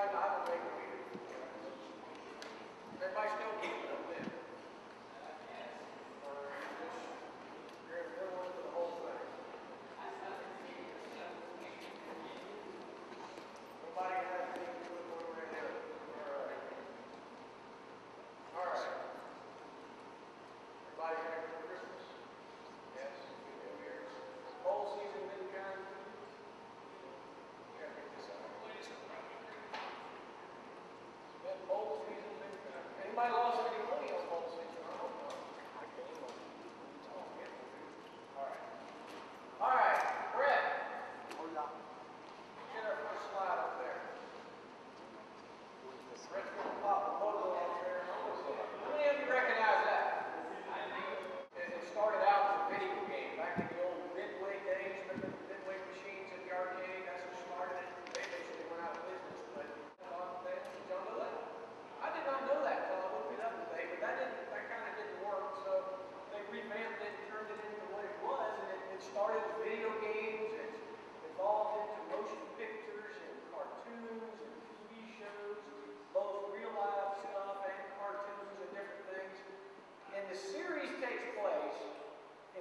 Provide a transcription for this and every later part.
by Bible, read my still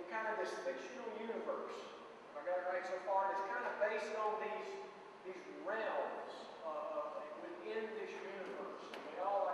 kind of this fictional universe. I got it right so far. And it's kind of based on these, these realms uh, uh within this universe. And they all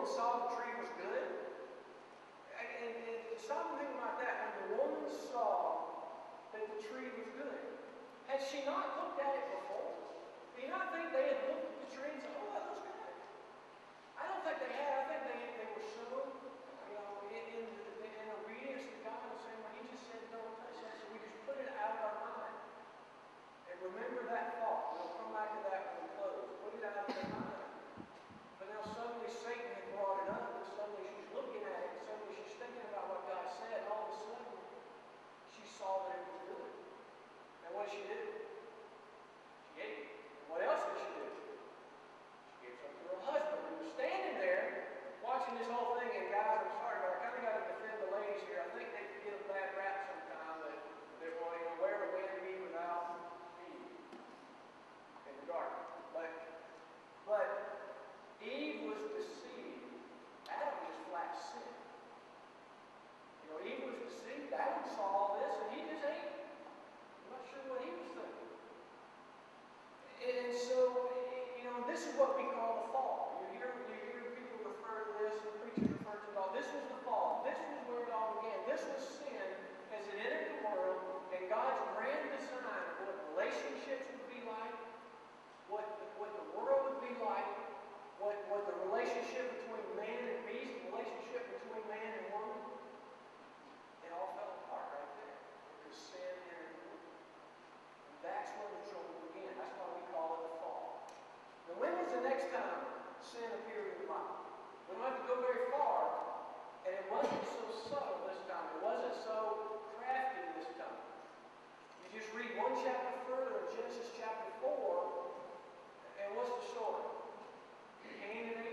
woman saw the tree was good. And, and, and stop and think about that. When the woman saw that the tree was good, had she not the next time sin appeared in the Bible, We don't have to go very far, and it wasn't so subtle this time. It wasn't so crafty this time. You just read one chapter further in Genesis chapter 4, and what's the story? Cain and